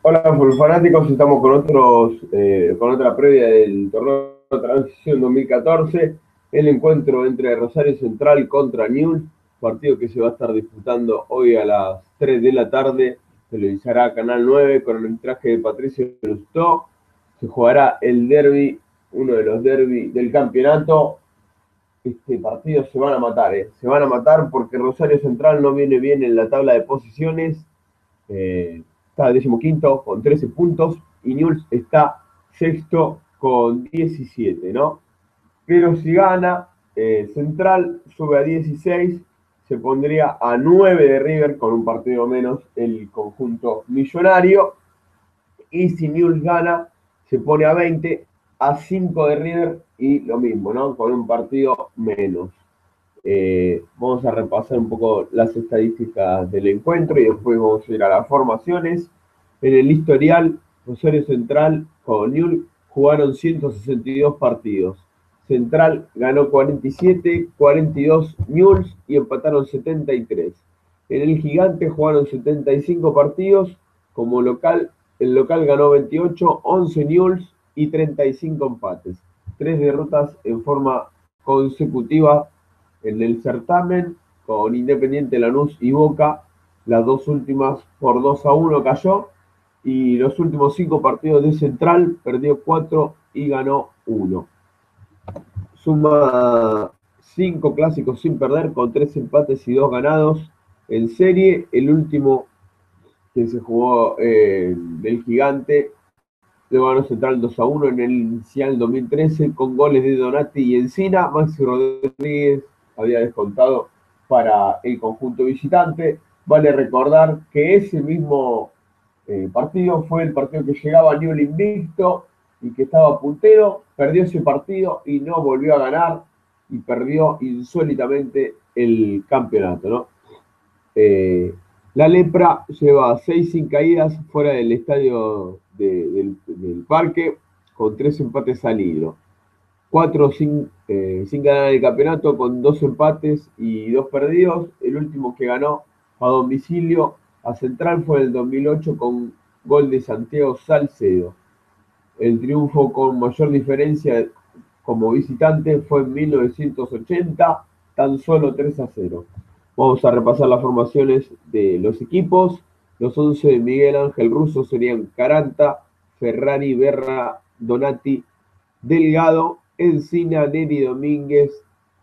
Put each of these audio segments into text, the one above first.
Hola, fanáticos, estamos con otros, eh, con otra previa del torneo de transición 2014, el encuentro entre Rosario Central contra Newell, partido que se va a estar disputando hoy a las 3 de la tarde, televisará Canal 9 con el traje de Patricio Lustó, se jugará el derby, uno de los derbis del campeonato, este partido se van a matar, eh. se van a matar porque Rosario Central no viene bien en la tabla de posiciones, eh, está decimoquinto con 13 puntos y Newell's está sexto con 17, ¿no? Pero si gana, eh, Central sube a 16, se pondría a 9 de River con un partido menos el conjunto millonario. Y si Newell's gana, se pone a 20, a 5 de River y lo mismo, ¿no? Con un partido menos. Eh, vamos a repasar un poco las estadísticas del encuentro y después vamos a ir a las formaciones. En el historial, Rosario Central con Newell jugaron 162 partidos. Central ganó 47, 42 Newells y empataron 73. En el Gigante jugaron 75 partidos. Como local, el local ganó 28, 11 Newells y 35 empates. Tres derrotas en forma consecutiva en el certamen con Independiente Lanús y Boca. Las dos últimas por 2 a 1 cayó. Y los últimos cinco partidos de Central perdió 4 y ganó 1. Suma cinco clásicos sin perder con tres empates y dos ganados en serie. El último que se jugó eh, del Gigante Luego ganó Central 2 a 1 en el inicial 2013 con goles de Donati y Encina. Maxi Rodríguez había descontado para el conjunto visitante. Vale recordar que ese mismo eh, partido fue el partido que llegaba a Newell invicto y que estaba puntero. Perdió ese partido y no volvió a ganar y perdió insólitamente el campeonato. Eh, la lepra lleva seis sin caídas fuera del estadio del, parque con tres empates al hilo. Cuatro sin, eh, sin ganar el campeonato con dos empates y dos perdidos. El último que ganó a domicilio a Central fue en el 2008 con gol de Santiago Salcedo. El triunfo con mayor diferencia como visitante fue en 1980, tan solo 3 a 0. Vamos a repasar las formaciones de los equipos. Los 11 de Miguel Ángel Russo serían Caranta, Ferrari, Berra, Donati, Delgado, Encina, Neri Domínguez,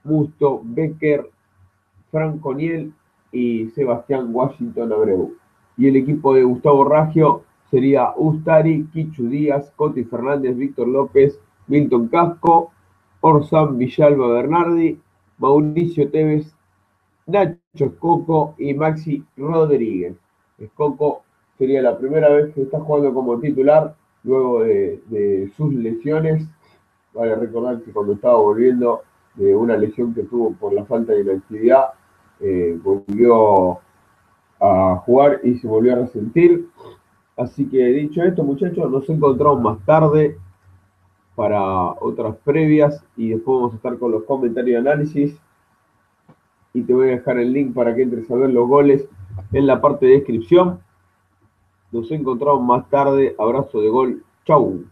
Musto, Becker, Franco Niel y Sebastián Washington Abreu. Y el equipo de Gustavo Raggio sería Ustari, Kichu Díaz, Coti Fernández, Víctor López, Milton Casco, Orsán Villalba Bernardi, Mauricio Tevez, Nacho Coco y Maxi Rodríguez. Escoco sería la primera vez que está jugando como titular luego de, sus lesiones. Vale recordar que cuando estaba volviendo de una lesión que tuvo por la falta de inactividad, eh, volvió a jugar y se volvió a resentir. Así que dicho esto, muchachos, nos encontramos más tarde para otras previas y después vamos a estar con los comentarios y análisis. Y te voy a dejar el link para que entres a ver los goles en la parte de descripción. Nos encontramos más tarde. Abrazo de gol. Chau.